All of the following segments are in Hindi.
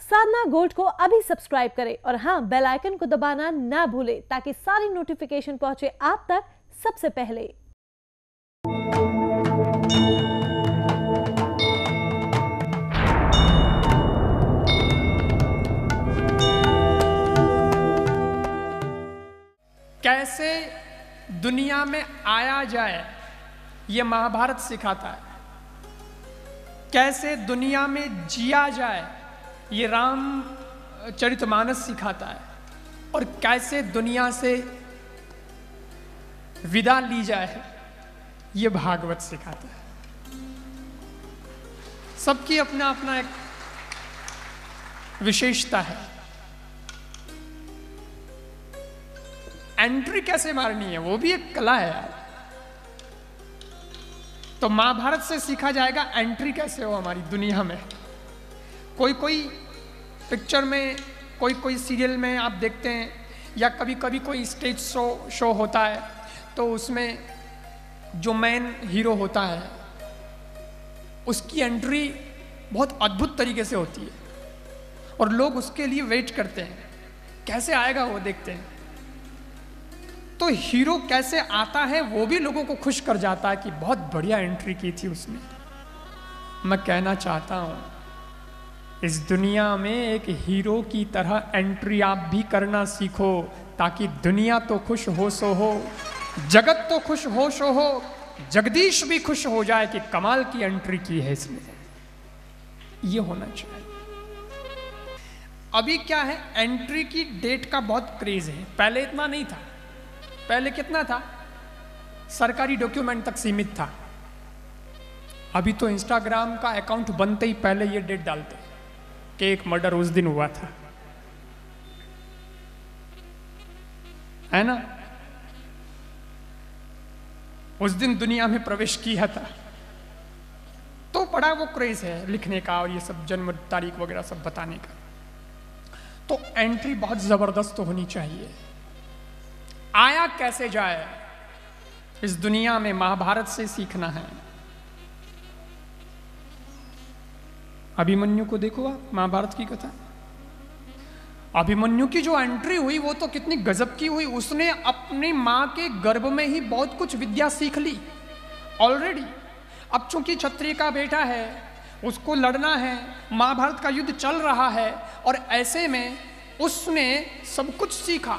साधना गोल्ड को अभी सब्सक्राइब करें और हाँ बेल आइकन को दबाना ना भूलें ताकि सारी नोटिफिकेशन पहुँचे आप तक सबसे पहले। कैसे दुनिया में आया जाए, ये महाभारत सिखाता है। कैसे दुनिया में जिया जाए ये राम चरितमानस सिखाता है और कैसे दुनिया से विदा ली जाए, ये भागवत सिखाता है। सबकी अपना अपना एक विशेषता है। एंट्री कैसे मारनी है, वो भी एक कला है यार। तो महाभारत से सीखा जाएगा, एंट्री कैसे हो हमारी दुनिया में? कोई कोई पिक्चर में कोई कोई सीरियल में आप देखते हैं, या कभी कभी कोई स्टेज शो शो होता है तो उसमें जो मेन हीरो होता है, उसकी एंट्री बहुत अद्भुत तरीके से होती है। और लोग उसके लिए वेट करते हैं, कैसे आएगा वो देखते हैं। तो हीरो कैसे आता है, वो भी लोगों को खुश कर जाता है कि बहुत बढ़िया एंट्री की थी उसने। मैं कहना चाहता हूँ इस दुनिया में एक हीरो की तरह एंट्री आप भी करना सीखो, ताकि दुनिया तो खुश हो सो हो, जगत तो खुश हो सो हो, जगदीश भी खुश हो जाए कि कमाल की एंट्री की है इसमें ये होना चाहिए। अभी क्या है एंट्री की डेट का बहुत क्रेज है। पहले इतना नहीं था। पहले कितना था? सरकारी डॉक्यूमेंट तक सीमित था। अभी तो इंस्टाग्राम का अकाउंट बनते ही पहले ये डेट डालते कि एक मर्डर उस दिन हुआ था। है ना? उस दिन दुनिया में प्रवेश किया था। तो बड़ा वो क्रेज है लिखने का और ये सब जन्म, तारीख वगैरह सब बताने का। तो एंट्री बहुत ज़बरदस्त होनी चाहिए। आया कैसे जाए? इस दुनिया में महाभारत से सीखना है। अभिमन्यु को देखो आप, महाभारत की कथा। अभिमन्यु की जो एंट्री हुई, वो तो कितनी गजब की हुई। उसने अपनी माँ के गर्भ में ही बहुत कुछ विद्या सीख ली। ऑलरेडी अब चूँकि क्षत्रिय का बेटा है, उसको लड़ना है, महाभारत का युद्ध चल रहा है, और ऐसे में उसने सब कुछ सीखा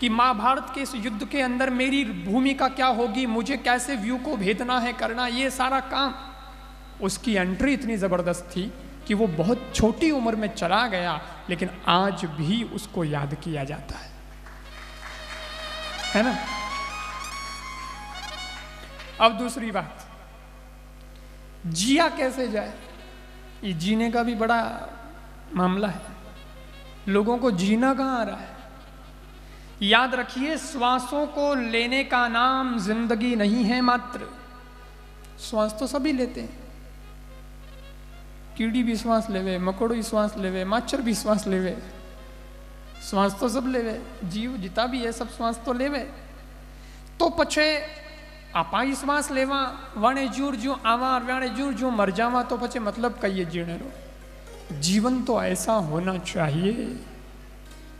कि महाभारत के इस युद्ध के अंदर मेरी भूमिका क्या होगी, मुझे कैसे व्यू को भेदना है, करना, ये सारा काम। उसकी एंट्री इतनी ज़बरदस्त थी कि वो बहुत छोटी उम्र में चला गया, लेकिन आज भी उसको याद किया जाता है। है ना? अब दूसरी बात। जिया कैसे जाए? ये जीने का भी बड़ा मामला है। लोगों को जीना कहाँ आ रहा है? याद रखिए, श्वासों को लेने का नाम ज़िंदगी नहीं है मात्र। श्वास तो सभी लेते हैं। कीड़ी भी श्वास लेवे, मकोड़ो श्वास लेवे माछर भी श्वास लेवे। श्वास तो सब लेवे, जीव जिता भी है, सब श्वास तो लेवे। तो पछे आपा ही श्वास लेवा, वाणे जूर जू आवा, वाणे जूर जू मर जावा तो पछे मतलब कहिए जीने रो। जीवन तो ऐसा होना चाहिए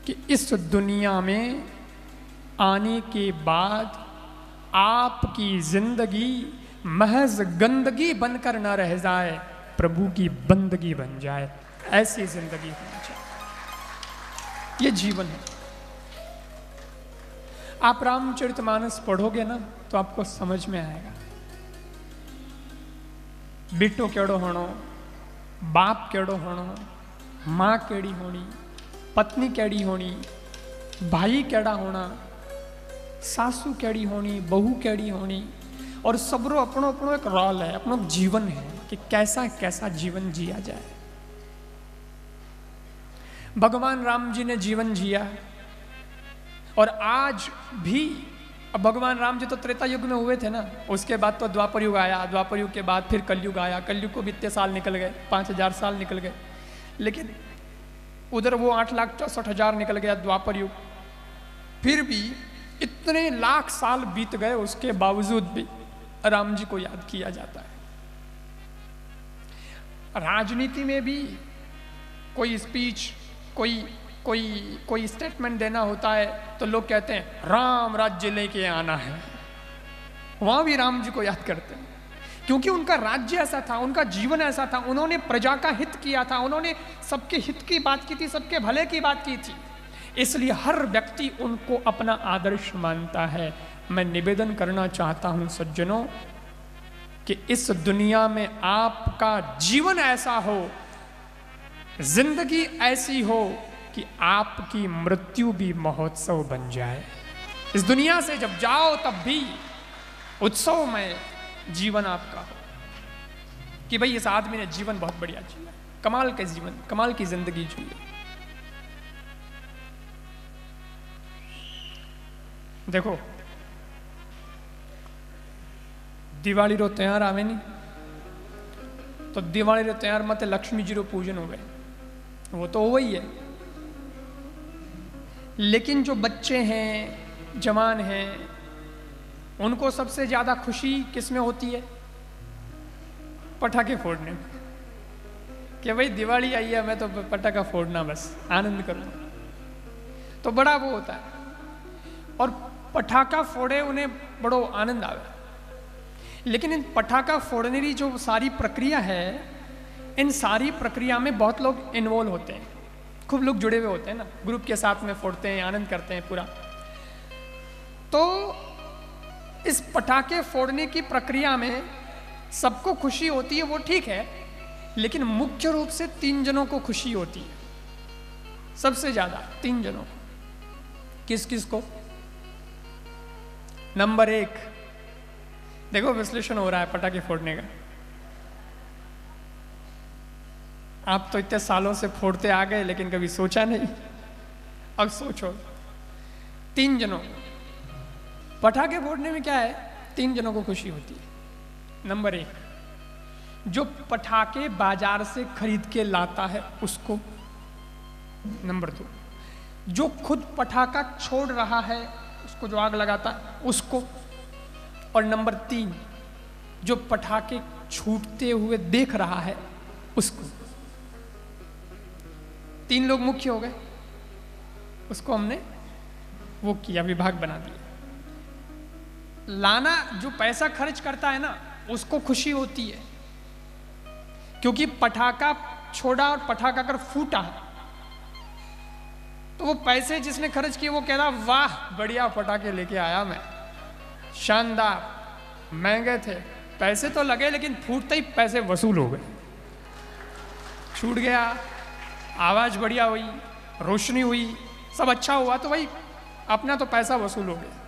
कि इस दुनिया में आने के बाद आपकी ज़िंदगी महज गंदगी बनकर न रह जाए। प्रभु की बंदगी बन जाए, ऐसी ज़िंदगी होनी चाहिए। ये जीवन है। आप रामचरितमानस पढ़ोगे ना तो आपको समझ में आएगा। बेटो केड़ो होनो बाप केड़ो होनो माँ केड़ी होनी पत्नी केड़ी होनी भाई केड़ा होना सासू केड़ी होनी बहू केड़ी होनी और सबरो अपनो अपनो एक रोल है, अपनो जीवन है कि कैसा कैसा जीवन जिया जाए। भगवान राम जी ने जीवन जिया और आज भी, अब भगवान राम जी तो त्रेता युग में हुए थे ना, उसके बाद तो द्वापर युग आया, द्वापर युग के बाद फिर कलयुग आया, कलयुग को भी इतने साल निकल गए, पाँच हज़ार साल निकल गए, लेकिन उधर वो आठ लाख चौसठ हज़ार निकल गया द्वापर युग। फिर भी इतने लाख साल बीत गए उसके बावजूद भी। राम जी को याद किया जाता है। राजनीति में भी कोई स्पीच कोई कोई कोई स्टेटमेंट देना होता है तो लोग कहते हैं, राम राज्य लेके आना है। वहाँ भी राम जी को याद करते हैं। क्योंकि उनका राज्य ऐसा था, उनका जीवन ऐसा था, उन्होंने प्रजा का हित किया था, उन्होंने सबके हित की बात की थी, सबके भले की बात की थी। इसलिए हर व्यक्ति उनको अपना आदर्श मानता है। मैं निवेदन करना चाहता हूँ सज्जनों, कि इस दुनिया में आपका जीवन ऐसा हो, ज़िंदगी ऐसी हो, कि आपकी मृत्यु भी महोत्सव बन जाए। इस दुनिया से जब जाओ, तब भी उत्सव में जीवन आपका हो। कि भाई, इस आदमी ने जीवन बहुत बढ़िया जिया। कमाल के जीवन, कमाल की ज़िंदगी जी देखो दिवाली रो त्यौहार आवे नहीं तो दिवाली रो त्यौहार मत लक्ष्मी जी रो पूजन हो गए वो तो वही है। लेकिन जो बच्चे हैं, जवान हैं, उनको सबसे ज़्यादा खुशी किसमें होती है? पटाखे फोड़ने में। कि भाई, दिवाली आई है, मैं तो पटाखा फोड़ना बस, आनंद करूँ। तो बड़ा वो होता है। और पटाखा फोड़े, उन्हें बड़ो आनंद आवे। लेकिन इन पटाखा फोड़ने की जो सारी प्रक्रिया है, इन सारी प्रक्रिया में बहुत लोग इन्वॉल्व होते हैं। खूब लोग जुड़े हुए होते हैं ना ग्रुप के साथ में फोड़ते हैं, आनंद करते हैं पूरा। तो इस पटाखे फोड़ने की प्रक्रिया में सबको खुशी होती है, वो ठीक है, लेकिन मुख्य रूप से तीन जनों को खुशी होती है। सबसे ज़्यादा तीन जनों को। किस किस को? नंबर एक देखो, विश्लेषण हो रहा है पटाखे फोड़ने का। आप तो इतने सालों से फोड़ते आ गए, लेकिन कभी सोचा नहीं। अब सोचो। तीन जनों, पटाखे फोड़ने में क्या है? तीन जनों को खुशी होती है। नंबर एक, जो पटाखे बाज़ार से खरीद के लाता है, उसको। नंबर दो, जो खुद पटाखा छोड़ रहा है, उसको जो आग लगाता है, उसको। और नंबर तीन, जो पटाखे छूटते हुए देख रहा है उसको। तीन लोग मुख्य हो गए। उसको हमने वो किया, विभाग बना दिया। लाना जो पैसा खर्च करता है ना, उसको खुशी होती है। क्योंकि पटाखा छोड़ा और पटाखा कर फूटा। तो वो पैसे जिसने खर्च किए, वो कह रहा, वाह, बढ़िया पटाखे लेके आया मैं। शानदार। महँगे थे। पैसे तो लगे, लेकिन फूटते ही पैसे वसूल हो गए। छूट गया, आवाज़ बढ़िया हुई, रोशनी हुई, सब अच्छा हुआ तो भाई अपना तो पैसा वसूल हो गया।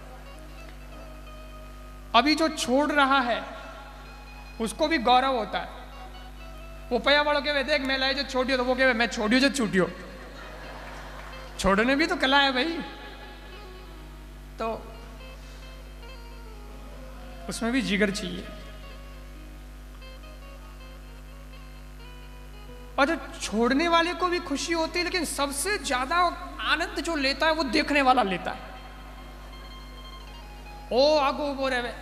अभी जो छोड़ रहा है, उसको भी गौरव होता है। वो पया वालों के देख मैं लाए जो छोड़ियो तो वो कहे, मैं छोड़ियो जो छूटियो छोड़ने भी तो कला है भाई। तो उसमें भी जिगर चाहिए। और जो छोड़ने वाले को भी खुशी होती है, लेकिन सबसे ज़्यादा आनंद जो लेता है, वो देखने वाला लेता है। ओ, आगो बोरे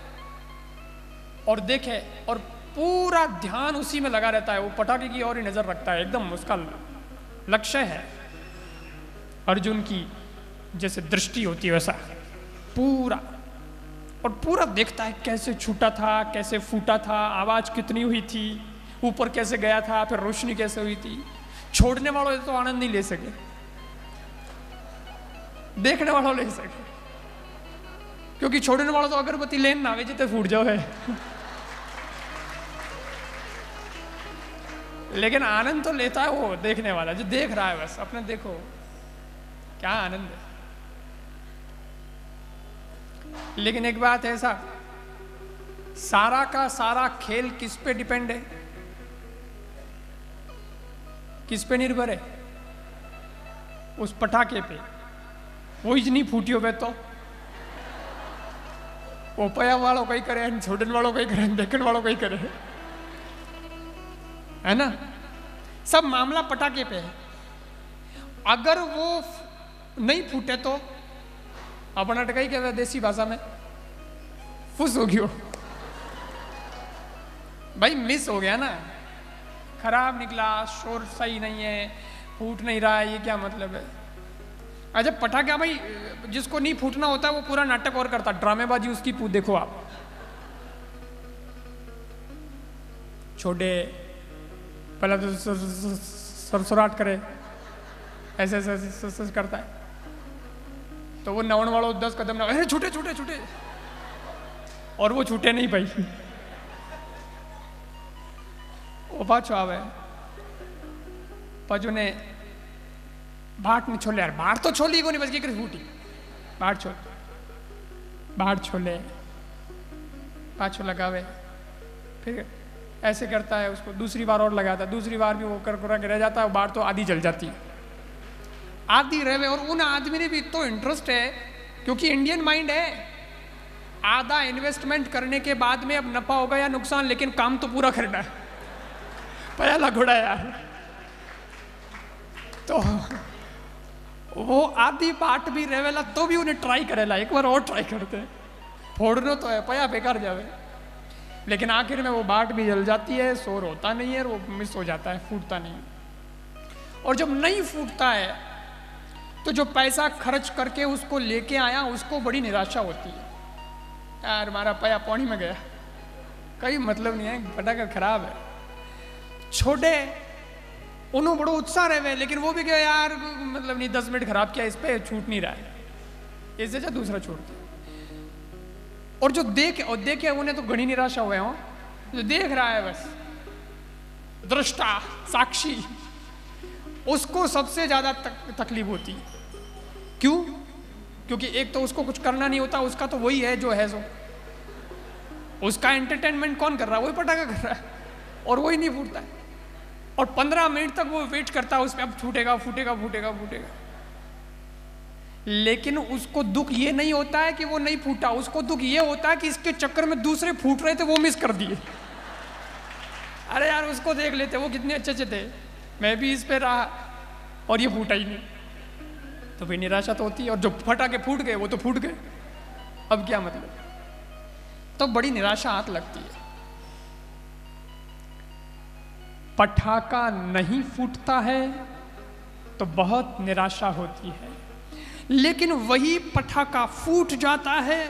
और देखे, और पूरा ध्यान उसी में लगा रहता है। वो पटाखे की ओर ही नज़र रखता है, एकदम उसका लक्ष्य है। अर्जुन की जैसे दृष्टि होती है वैसा, पूरा। और पूरा देखता है कैसे छूटा था, कैसे फूटा था, आवाज़ कितनी हुई थी, ऊपर कैसे गया था, फिर रोशनी कैसे हुई थी। छोड़ने वालों तो आनंद नहीं ले सके। देखने वालों ले सके। क्योंकि छोड़ने वालों तो अगरबत्ती लेन ना वे जितने फूट जाओ है। लेकिन आनंद तो लेता है वो देखने वाला, जो देख रहा है बस, अपने देखो, क्या आनंद है। लेकिन एक बात है साहब सारा का सारा खेल किस पे डिपेंड है? किस पे निर्भर है? उस पटाखे पे। वो इतनी फूटियो पे तो वो पया वालों कहीं करे, छोड़ने वालों कहीं करे, देखने वालों कहीं करे। है ना? सब मामला पटाखे पे है। अगर वो नहीं फूटे तो अपना टकाई कहता देसी भाषा में। फुस हो गयो। भाई, मिस हो गया ना। खराब निकला, शोर सही नहीं है, फूट नहीं रहा है, ये क्या मतलब है? अच्छा पटाखा भाई, जिसको नहीं फूटना होता, वो पूरा नाटक और करता। ड्रामेबाजी उसकी पू देखो आप। छोटे, पहले तो सरसराट करे। ऐसे ऐसे करता है। तो वो नवन वालों दस कदम ना, अरे छूटे छूटे छूटे। और वो छूटे नहीं भाई। वो पाछो आवे। पाछो ने बाट ने छोले, यार बाट तो छोली को नहीं बस की फूटी। बाट छोल। बाट छोले। पाछो लगावे। फिर ऐसे करता है उसको, दूसरी बार और लगाता दूसरी बार भी वो कर कर रह जाता है बाढ़ तो आधी जल जाती है। आधी रहे और उन आदमी ने भी तो इंटरेस्ट है, क्योंकि इंडियन माइंड है। आधा इन्वेस्टमेंट करने के बाद में अब नफा होगा या नुकसान, लेकिन काम तो पूरा करना है। पहला घोड़ा यार। तो वो आधी बाट भी रहेला तो भी उन्हें ट्राई करेला एक बार और ट्राई करते फोड़ना तो है, पया बेकार जावे। लेकिन आखिर में वो बाट भी जल जाती है, शोर होता नहीं है और वो मिस हो जाता है, फूटता नहीं। और जब नहीं फूटता है तो जो पैसा खर्च करके उसको लेके आया, उसको बड़ी निराशा होती है। यार हमारा पया पानी में गया। कई मतलब नहीं है, पटाखा खराब है। छोटे उन्होंने बड़ो उत्साह रहे लेकिन वो भी क्या यार मतलब नहीं, दस मिनट खराब किया, इस पर छूट नहीं रहा है। इससे अच्छा दूसरा छोड़ते और जो देख, और देखे उन्हें तो घनी निराशा हुए हो। जो देख रहा है बस, दृष्टा, साक्षी। उसको सबसे ज़्यादा तक, तकलीफ़ होती है। क्यों? क्योंकि एक तो उसको कुछ करना नहीं होता उसका तो वही है जो है सो। उसका एंटरटेनमेंट कौन कर रहा है? वही पटाखा कर रहा है और वही नहीं फूटता है। और पंद्रह मिनट तक वो वेट करता है उस पर अब फूटेगा फूटेगा फूटेगा फूटेगा। लेकिन उसको दुख ये नहीं होता है कि वो नहीं फूटा उसको दुख ये होता है कि इसके चक्कर में दूसरे फूट रहे थे वो मिस कर दिए। अरे यार उसको देख लेते वो कितने अच्छे अच्छे थे। मैं भी इस पे रहा और ये फूटा ही नहीं। तो फिर निराशा तो होती है और जो फटा के फूट गए, वो तो फूट गए। अब क्या मतलब? तो बड़ी निराशा हाथ लगती है। पटाखा नहीं फूटता है तो बहुत निराशा होती है। लेकिन वही पटाखा फूट जाता है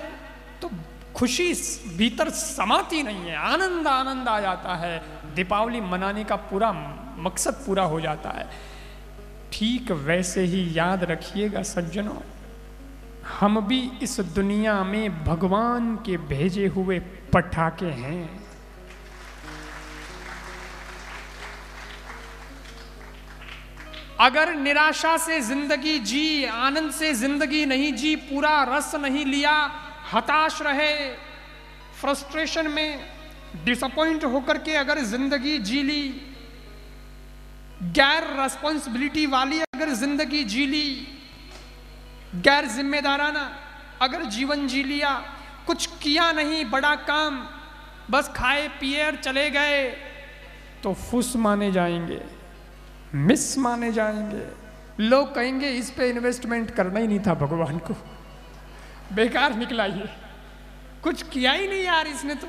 तो खुशी भीतर समाती नहीं है, आनंद आनंद आ जाता है। दीपावली मनाने का पूरा मकसद पूरा हो जाता है। ठीक वैसे ही याद रखिएगा सज्जनों, हम भी इस दुनिया में भगवान के भेजे हुए पटाखे हैं। अगर निराशा से ज़िंदगी जी, आनंद से ज़िंदगी नहीं जी, पूरा रस नहीं लिया, हताश रहे, फ्रस्ट्रेशन में डिसअपॉइंट होकर के अगर ज़िंदगी जी ली गैर रेस्पॉन्सिबिलिटी वाली अगर ज़िंदगी जी ली, गैर जिम्मेदाराना अगर जीवन जी लिया, कुछ किया नहीं, बड़ा काम, बस खाए पिए और चले गए तो फुस माने जाएँगे, मिस माने जाएँगे। लोग कहेंगे, इस पे इन्वेस्टमेंट करना ही नहीं था भगवान को। बेकार निकला ये। कुछ किया ही नहीं यार इसने तो।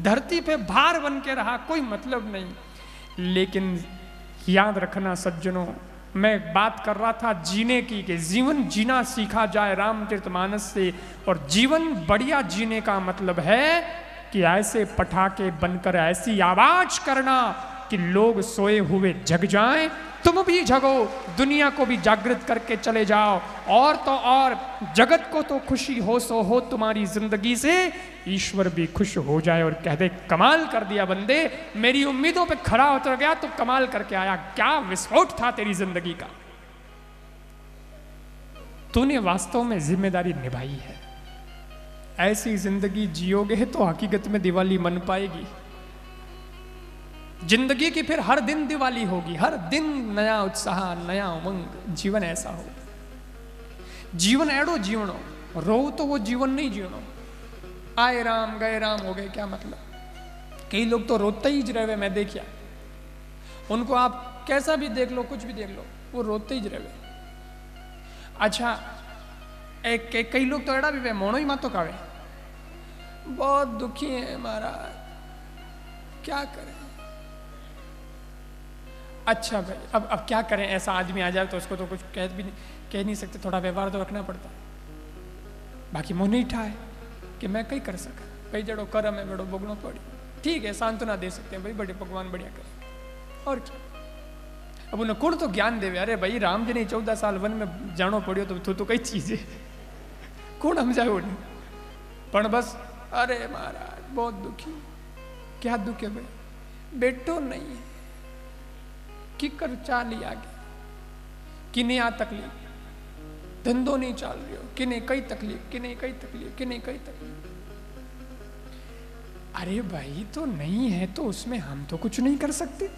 धरती पे भार बन के रहा, कोई मतलब नहीं। लेकिन याद रखना सज्जनों, मैं बात कर रहा था जीने की, कि जीवन जीना सीखा जाए रामचरितमानस से, और जीवन बढ़िया जीने का मतलब है कि ऐसे पटाखे बनकर, ऐसी आवाज़ करना कि लोग सोए हुए जग जाएँ, तुम भी जगो, दुनिया को भी जागृत करके चले जाओ। और तो और, जगत को तो खुशी हो सो हो तुम्हारी ज़िंदगी से, ईश्वर भी खुश हो जाए और कह दे, कमाल कर दिया बंदे, मेरी उम्मीदों पे खड़ा उतर गया तो कमाल करके आया। क्या विस्फोट था तेरी ज़िंदगी का? तूने वास्तव में ज़िम्मेदारी निभाई है। ऐसी ज़िंदगी जियोगे तो हकीकत में दिवाली मन पाएगी। ज़िंदगी की फिर हर दिन दिवाली होगी। हर दिन नया उत्साह, नया उमंग, जीवन ऐसा हो। जीवन एड़ो जीवनो रो तो वो जीवन नहीं जीवनो। आए राम, गए राम हो गए, क्या मतलब? कई लोग तो रोते ही रहे, मैं देखिया। उनको आप कैसा भी देख लो, कुछ भी देख लो, वो रोते ही रहे। अच्छा एक, कई लोग तो एड़ा भी वे, मोनो ही मातो कावे। बहुत दुखी है महाराज। क्या करें? अच्छा भाई, अब अब क्या करें? ऐसा आदमी आ जाए तो उसको तो कुछ कह भी नहीं, कह नहीं सकते, थोड़ा व्यवहार तो रखना पड़ता। है बाकी मुँह नहीं ठाए कि मैं कहीं कर सका? कई जड़ो, करम है, बड़ो बोगनो पड़ी। ठीक है, सांत्वना दे सकते हैं भाई, बड़े भगवान बढ़िया करें। और क्या? अब उन्हें कौन तो ज्ञान देवे? अरे भाई, राम जी ने चौदह साल वन में जानो पड़ियो तो तू तो कई चीज़। है कौन समझाए उन्हें? पण बस, अरे महाराज, बहुत दुखी। क्या दुख है भाई? बेटो नहीं है। कि कर चाली आगे आ तकलीफ़ धंधो नहीं चल रही हो। किने कई तकलीफ़ किने कई तकलीफ़ किने कई तकलीफ़ अरे भाई तो नहीं है तो उसमें हम तो कुछ नहीं कर सकते।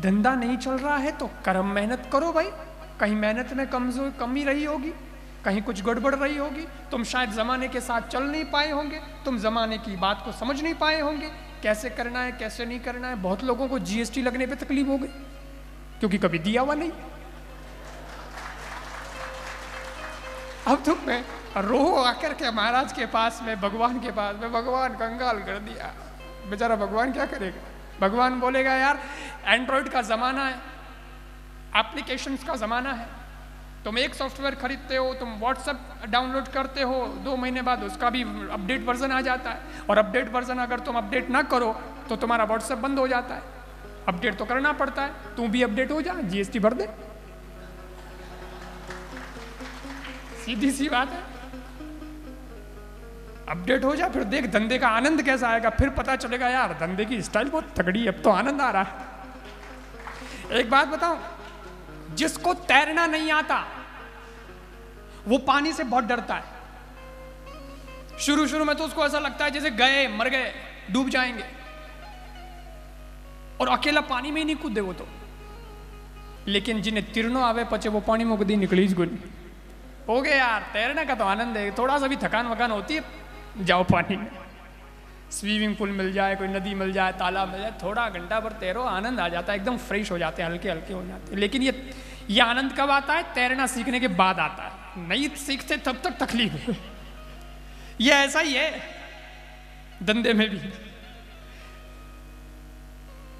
धंधा नहीं चल रहा है तो कर्म मेहनत करो भाई। कहीं मेहनत में कमज़ोर, कमी रही होगी। कहीं कुछ गड़बड़ रही होगी। तुम शायद जमाने के साथ चल नहीं पाए होंगे। तुम जमाने की बात को समझ नहीं पाए होंगे। कैसे करना है, कैसे नहीं करना है? बहुत लोगों को जीएसटी लगने पे तकलीफ़ हो गई, क्योंकि कभी दिया हुआ नहीं। अब तो मैं रो आकर के महाराज के पास, में भगवान के पास, में भगवान कंगाल कर दिया। बेचारा भगवान क्या करेगा? भगवान बोलेगा, यार एंड्रॉयड का ज़माना है एप्लीकेशंस का ज़माना है तुम एक सॉफ्टवेयर खरीदते हो, तुम व्हाट्सएप डाउनलोड करते हो, दो महीने बाद उसका भी अपडेट वर्जन आ जाता है। और अपडेट वर्जन अगर तुम अपडेट ना करो तो तुम्हारा व्हाट्सएप बंद हो जाता है। अपडेट तो करना पड़ता है, तू भी अपडेट हो जा जीएसटी भर दे। सीधी सी बात है। अपडेट हो जा, फिर देख धंधे का आनंद कैसा आएगा, फिर पता चलेगा, यार, धंधे की स्टाइल बहुत तगड़ी अब तो आनंद आ रहा है। एक बात बताओ जिसको तैरना नहीं आता वो पानी से बहुत डरता है। शुरू शुरू में तो उसको ऐसा लगता है जैसे गए, मर गए, डूब जाएँगे। और अकेला पानी में ही नहीं कूदे वो तो। लेकिन जिन्हें तिरनो आवे पचे वो पानी में कदी निकली गुन हो गए यार, तैरने का तो आनंद है। थोड़ा सा भी थकान वकान होती है, जाओ पानी में। स्विमिंग पूल मिल जाए, कोई नदी मिल जाए, तालाब मिल जाए, थोड़ा घंटा भर तैरो, आनंद आ जाता है, एकदम फ्रेश हो जाते हैं हल्के हल्के हो जाते हैं। लेकिन ये ये आनंद कब आता है? तैरना सीखने के बाद आता है। नहीं सीखते, तब तक तकलीफ़ है। ये ऐसा ही है, धंधे में भी।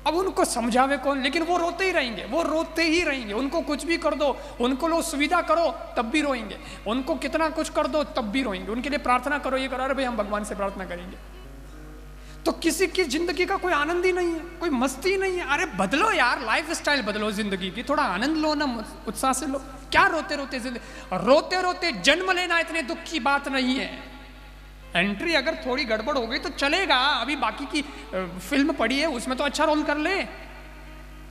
अब उनको समझावे कौन? लेकिन वो रोते ही रहेंगे, वो रोते ही रहेंगे। उनको कुछ भी कर दो, उनको लो सुविधा करो, तब भी रोएँगे। उनको कितना कुछ कर दो, तब भी रोएँगे। उनके लिए प्रार्थना करो, ये करो, अरे भाई, हम भगवान से प्रार्थना करेंगे। तो किसी की ज़िंदगी का कोई आनंद ही नहीं है, कोई मस्ती नहीं है। अरे बदलो यार लाइफ स्टाइल बदलो ज़िंदगी की। थोड़ा आनंद लो ना, उत्साह से लो। क्या रोते रोते ज़िंदगी? रोते रोते जन्म लेना इतने दुख की बात नहीं है। एंट्री अगर थोड़ी गड़बड़ हो गई तो चलेगा। अभी बाकी की फ़िल्म पड़ी है, उसमें तो अच्छा रोल कर ले।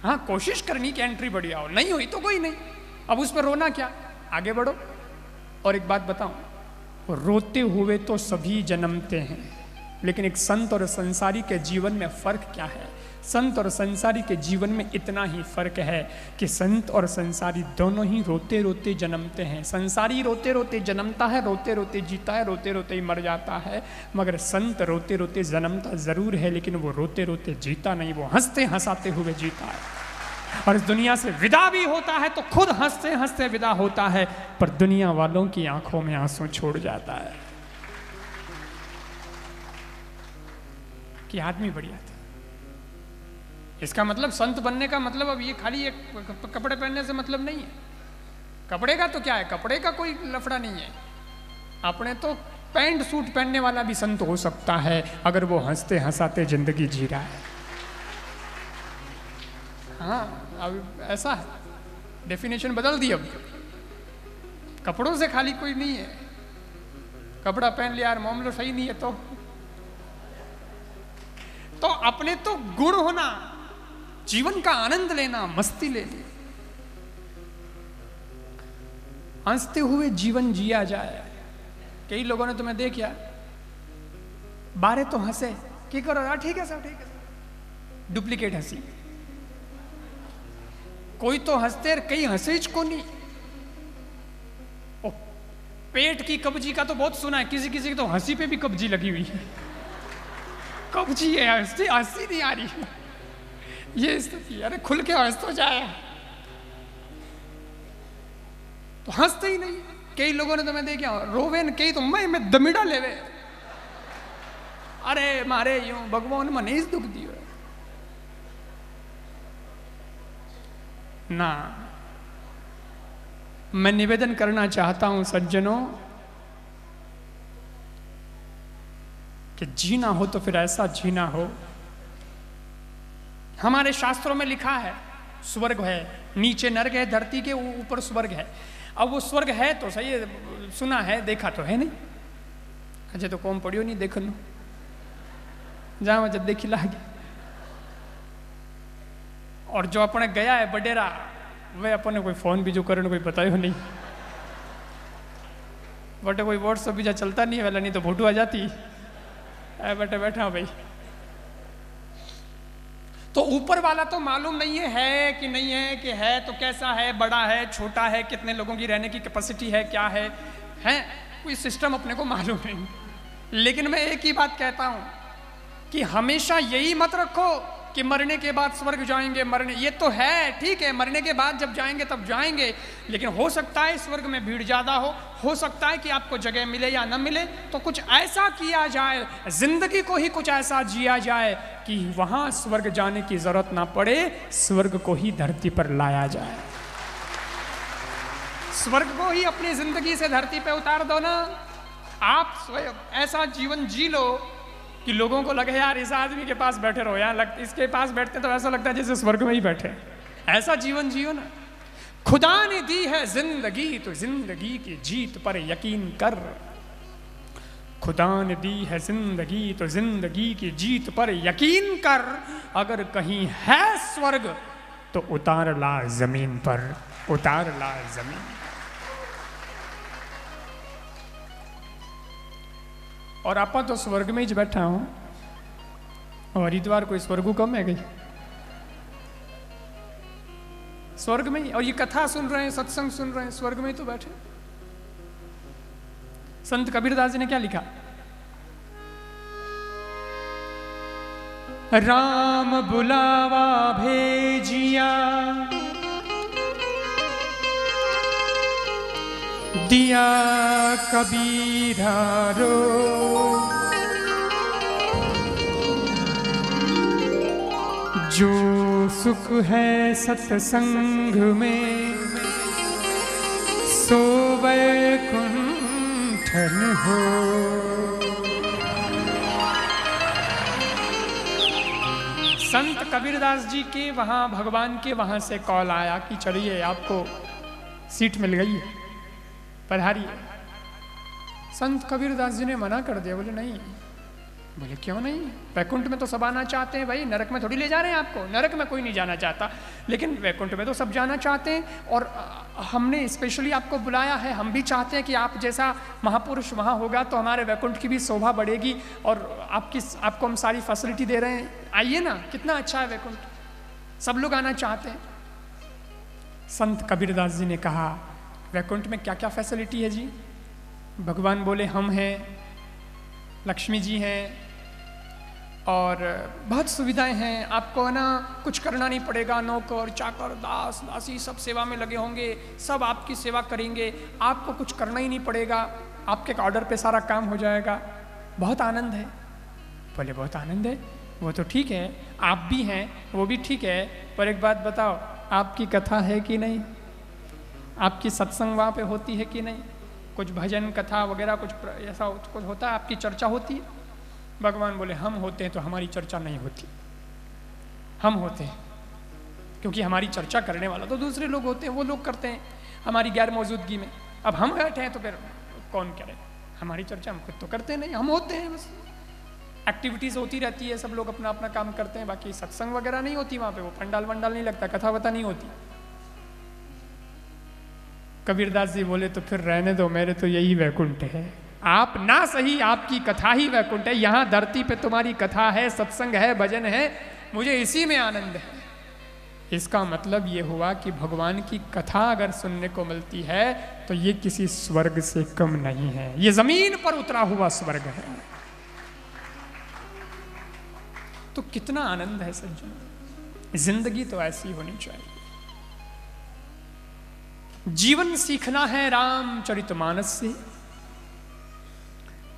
हाँ कोशिश करनी कि एंट्री बढ़िया हो। नहीं हुई तो कोई नहीं। अब उस पर रोना क्या? आगे बढ़ो। और एक बात बताऊँ, रोते हुए तो सभी जन्मते हैं। लेकिन एक संत और संसारी के जीवन में फ़र्क क्या है? संत और संसारी के जीवन में इतना ही फ़र्क है कि संत और संसारी दोनों ही रोते रोते जन्मते हैं। संसारी रोते रोते जन्मता है रोते रोते जीता है रोते रोते ही मर जाता है। मगर संत रोते रोते जन्मता ज़रूर है, लेकिन वो रोते रोते जीता नहीं, वो हँसते हंसाते हुए जीता है। और इस दुनिया से विदा भी होता है तो खुद हँसते हँसते विदा होता है, पर दुनिया वालों की आँखों में आँसू छोड़ जाता है। कि आदमी बढ़िया था इसका मतलब संत बनने का मतलब अब ये खाली एक कपड़े पहनने से मतलब नहीं है। कपड़े का तो क्या है? कपड़े का कोई लफड़ा नहीं है। अपने तो पैंट सूट पहनने वाला भी संत हो सकता है, अगर वो हँसते हंसाते ज़िंदगी जी रहा है। हाँ अब ऐसा है। डेफिनेशन बदल दी अब। कपड़ों से खाली कोई नहीं है। कपड़ा पहन लिया यार, मामलो सही नहीं है तो। तो अपने तो गुण होना, जीवन का आनंद लेना, मस्ती लेनी हँसते हुए जीवन जिया जाए। कई लोगों ने तुम्हें देखा बारे तो हंसे, की करो यार, ठीक है सर, ठीक है डुप्लीकेट हँसी। कोई तो हँसते, कई हंसे को नहीं पेट की कब्जी का तो बहुत सुना है किसी किसी की तो हँसी पे भी कब्जी लगी हुई है। कब्जी है हँसी हँसी नहीं आ रही। ये स्थिति अरे खुल के हंस तो जाए। तो हँसते ही नहीं। कई लोगों ने तो मैं देखा, रोवे न कई तो मैं मैं दमिड़ा लेवे। अरे मारे यूँ, भगवान मन इस दुख दियो। ना। मैं निवेदन करना चाहता हूँ सज्जनों कि जीना हो तो फिर ऐसा जीना हो। हमारे शास्त्रों में लिखा है, स्वर्ग है, नीचे नर्क है, धरती के ऊपर स्वर्ग है। अब वो स्वर्ग है तो सही है, सुना है, देखा तो है नहीं। अच्छा तो कौन पढ़ियो नहीं, देख लो। जहाँ जब देखी लागे। और जो अपने गया है बडेरा, वे अपने कोई फ़ोन भी जो करे कोई बतायो नहीं। बटे कोई व्हाट्सअप भी जा चलता नहीं है वाला नहीं तो फ़ोटो आ जाती। है बैठे, बैठा भाई। तो ऊपर वाला तो मालूम नहीं है है कि नहीं है, कि है तो कैसा है, बड़ा है, छोटा है, कितने लोगों की रहने की कैपेसिटी है, क्या है है? कोई सिस्टम अपने को मालूम नहीं। लेकिन मैं एक ही बात कहता हूँ कि हमेशा यही मत रखो कि मरने के बाद स्वर्ग जाएँगे, मरने, ये तो है, ठीक है, मरने के बाद जब जाएँगे तब जाएँगे, लेकिन हो सकता है स्वर्ग में भीड़ ज़्यादा हो हो सकता है कि आपको जगह मिले या न मिले तो कुछ ऐसा किया जाए, ज़िंदगी को ही कुछ ऐसा जिया जाए कि वहाँ स्वर्ग जाने की ज़रूरत ना पड़े, स्वर्ग को ही धरती पर लाया जाए। स्वर्ग को ही अपनी ज़िंदगी से धरती पर उतार दो ना। आप ऐसा जीवन जी लो कि लोगों को लगे यार इस आदमी के पास बैठे रहो यार लग, इसके पास बैठते तो ऐसा लगता है जैसे स्वर्ग में ही बैठे ऐसा जीवन जियो ना। खुदा ने दी है ज़िंदगी तो ज़िंदगी की जीत पर यकीन कर। खुदा ने दी है ज़िंदगी तो ज़िंदगी की जीत पर यकीन कर। अगर कहीं है स्वर्ग तो उतार ला ज़मीन पर उतार ला ज़मीन। और आप तो स्वर्ग में ही बैठा हूँ। और हरिद्वार कोई स्वर्ग कम है गई। स्वर्ग में ही, और ये कथा सुन रहे हैं, सत्संग सुन रहे हैं, स्वर्ग में ही तो बैठे। संत कबीरदास जी ने क्या लिखा? राम बुलावा भेजिया। दिया कबीरा रो जो सुख है सत्संग में, सो वैकुंठन हो। संत कबीरदास जी के वहाँ, भगवान के वहाँ से कॉल आया कि चलिए, आपको सीट मिल गई है। पधारिए संत कबीरदास जी ने मना कर दिया, बोले, नहीं। बोले, क्यों नहीं? वैकुंठ में तो सब आना चाहते हैं भाई, नरक में थोड़ी ले जा रहे हैं आपको। नरक में कोई नहीं जाना चाहता, लेकिन वैकुंठ में तो सब जाना चाहते हैं और हमने स्पेशली आपको बुलाया है, हम भी चाहते हैं कि आप जैसा महापुरुष वहाँ होगा तो हमारे वैकुंठ की भी शोभा बढ़ेगी और आपकी आपको हम सारी फैसिलिटी दे रहे हैं। आइए ना, कितना अच्छा है वैकुंठ। सब लोग आना चाहते हैं। संत कबीरदास जी ने कहा वैकुंठ में क्या क्या फैसिलिटी है जी? भगवान बोले, हम हैं, लक्ष्मी जी हैं और बहुत सुविधाएँ हैं। आपको है ना, कुछ करना नहीं पड़ेगा। नौकर, चाकर, दास, दासी सब सेवा में लगे होंगे। सब आपकी सेवा करेंगे। आपको कुछ करना ही नहीं पड़ेगा। आपके ऑर्डर पे सारा काम हो जाएगा। बहुत आनंद है। बोले, बहुत आनंद है? वो तो ठीक है। आप भी हैं, वो भी ठीक है। पर एक बात बताओ, आपकी कथा है कि नहीं? आपकी सत्संग वहाँ पे होती है कि नहीं? कुछ भजन, कथा वगैरह कुछ ऐसा कुछ होता है? आपकी चर्चा होती है? भगवान बोले, हम होते हैं तो हमारी चर्चा नहीं होती। हम होते हैं, क्योंकि हमारी चर्चा करने वाला तो दूसरे लोग होते हैं, वो लोग करते हैं हमारी गैर मौजूदगी में। अब हम बैठे हैं तो फिर कौन करे? हमारी चर्चा हम खुद तो करते नहीं, हम होते हैं बस। एक्टिविटीज़ होती रहती है, सब लोग अपना अपना काम करते हैं, बाकी सत्संग वगैरह नहीं होती वहाँ पे, वो पंडाल वंडाल नहीं लगता कथा वथा नहीं होती। कबीरदास जी बोले तो फिर रहने दो, मेरे तो यही वैकुंठ है। आप ना सही, आपकी कथा ही वैकुंठ है। यहाँ धरती पे तुम्हारी कथा है, सत्संग है, भजन है, मुझे इसी में आनंद है। इसका मतलब ये हुआ कि भगवान की कथा अगर सुनने को मिलती है तो ये किसी स्वर्ग से कम नहीं है। ये ज़मीन पर उतरा हुआ स्वर्ग है। तो कितना आनंद है, सज्जन। ज़िंदगी तो ऐसी होनी चाहिए। जीवन सीखना है रामचरितमानस से,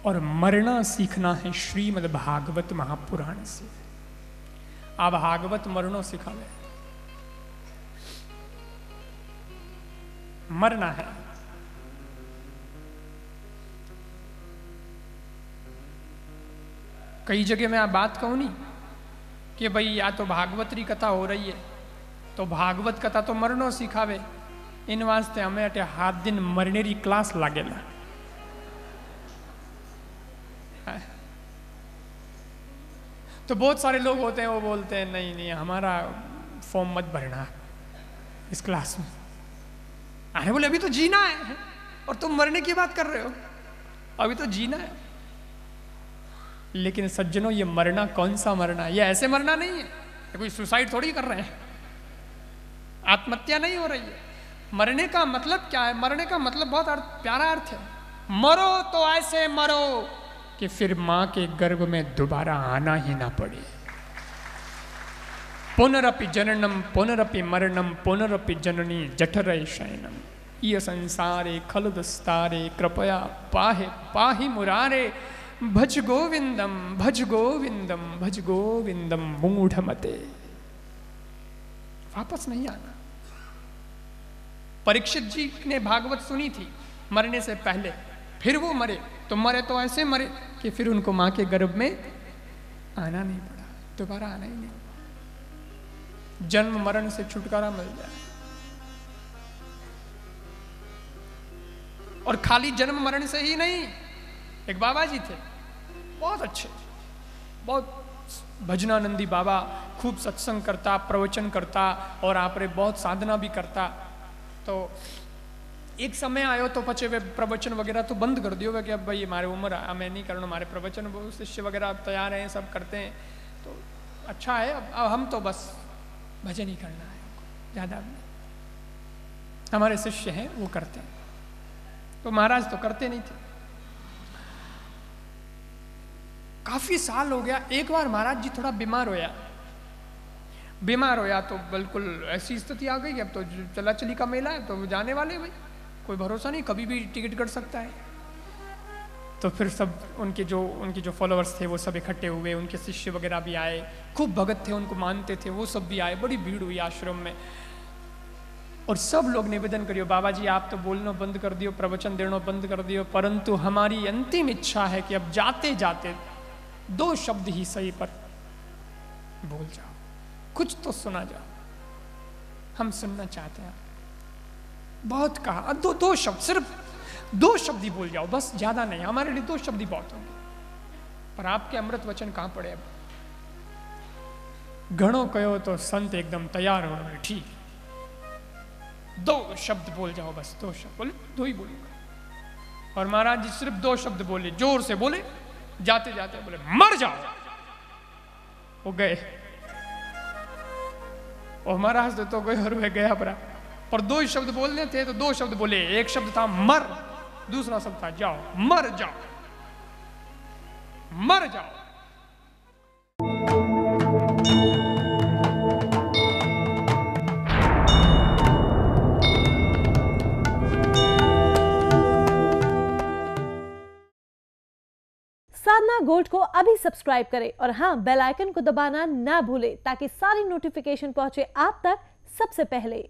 और मरना सीखना है श्रीमद भागवत महापुराण से। आप भागवत मरणों सिखा ले मरना है। कई जगह मैं आप बात कहूँ नहीं कि भाई या तो भागवतरी कथा हो रही है तो भागवत कथा तो मरनो सिखावे इन वास्ते हमें अटे हाथ दिन मरनेरी क्लास लागेला। तो बहुत सारे लोग होते हैं, वो बोलते हैं, नहीं नहीं, हमारा फॉर्म मत भरना इस क्लास में। अरे बोले, अभी तो जीना है और तुम मरने की बात कर रहे हो। अभी तो जीना है। लेकिन सज्जनों, ये मरना कौन सा मरना है? ये ऐसे मरना नहीं है। कोई सुसाइड थोड़ी कर रहे हैं। आत्महत्या नहीं हो रही है। मरने का मतलब क्या है? मरने का मतलब बहुत अर्थ, प्यारा अर्थ है। मरो तो ऐसे मरो कि फिर माँ के गर्भ में दोबारा आना ही ना पड़े। पुनरपि जननम, पुनरपि मरणम, पुनरपि जननी जठर शयनम। ये संसारे खलुदस्तारे कृपया पाहे, पाहि मुरारे। भज गोविंदम भज गोविंदम भज गोविंदम मूढ़ मते वापस नहीं आना। परीक्षित जी ने भागवत सुनी थी, मरने से पहले। फिर वो मरे तो मरे तो ऐसे मरे कि फिर उनको माँ के गर्भ में आना नहीं पड़ा, दोबारा आना ही नहीं। जन्म मरण से छुटकारा मिल जाए। और खाली जन्म मरण से ही नहीं, एक बाबा जी थे, बहुत अच्छे, बहुत भजनानंदी बाबा, खूब सत्संग करता, प्रवचन करता और आप बहुत साधना भी करता। तो एक समय आयो तो पचे वे प्रवचन वगैरह तो बंद कर दियो कि अब भाई हमारे उम्र हमें नहीं करना हमारे प्रवचन शिष्य वगैरह तैयार हैं सब करते हैं। तो अच्छा है अब, अब हम तो बस भजन ही करना है। ज़्यादा हमारे शिष्य हैं वो करते हैं। तो महाराज तो करते नहीं थे। काफ़ी साल हो गया एक बार महाराज जी थोड़ा बीमार होया। बीमार हो या तो बिल्कुल ऐसी स्थिति आ गई, अब तो चला चली का मेला है तो जाने वाले भाई। कोई भरोसा नहीं, कभी भी टिकट कट सकता है। तो फिर सब उनके जो उनके जो फॉलोअर्स थे, वो सब इकट्ठे हुए, उनके शिष्य वगैरह भी आए, खूब भगत थे, उनको मानते थे, वो सब भी आए, बड़ी भीड़ हुई आश्रम में। और सब लोग निवेदन करियो बाबा जी आप तो बोलना बंद कर दियो, प्रवचन देना बंद कर दियो, परंतु हमारी अंतिम इच्छा है कि अब जाते जाते दो शब्द ही सही पर बोल जाओ। कुछ तो सुना जाओ हम सुनना चाहते हैं। बहुत कहा। दो दो शब्द, सिर्फ़ दो शब्द ही बोल जाओ, बस ज़्यादा नहीं। हमारे लिए दो शब्द ही बहुत होंगे। पर आपके अमृत वचन कहाँ पड़े अब? घणो कहो तो संत एकदम तैयार हो रहे ठीक। दो शब्द बोल जाओ बस, दो शब्द। बोले, दो ही बोलूँगा। और महाराज जी सिर्फ़ दो शब्द बोले, ज़ोर से बोले जाते जाते बोले, मर जाओ। वो गए। और महाराज तो गए और में गया बरा पर दो शब्द बोलने थे तो दो शब्द बोले। एक शब्द था, मर। दूसरा शब्द था, जाओ। मर जाओ। मर जाओ। साधना गोल्ड को अभी सब्सक्राइब करें और हाँ बेल आइकन को दबाना ना भूलें ताकि सारी नोटिफिकेशन पहुँचे आप तक सबसे पहले।